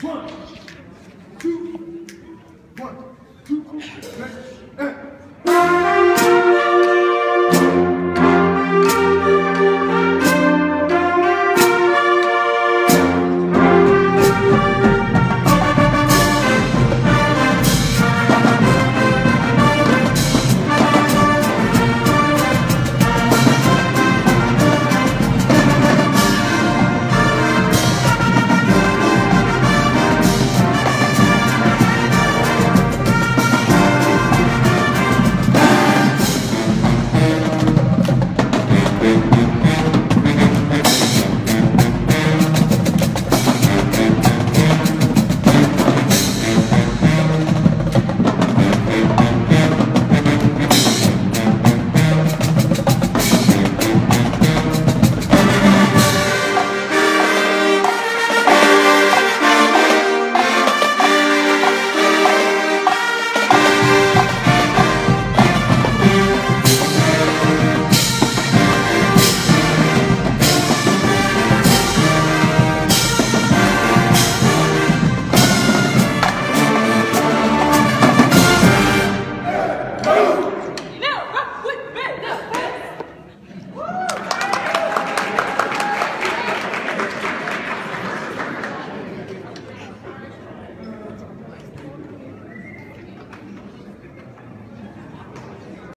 One, two, one, two, three, and...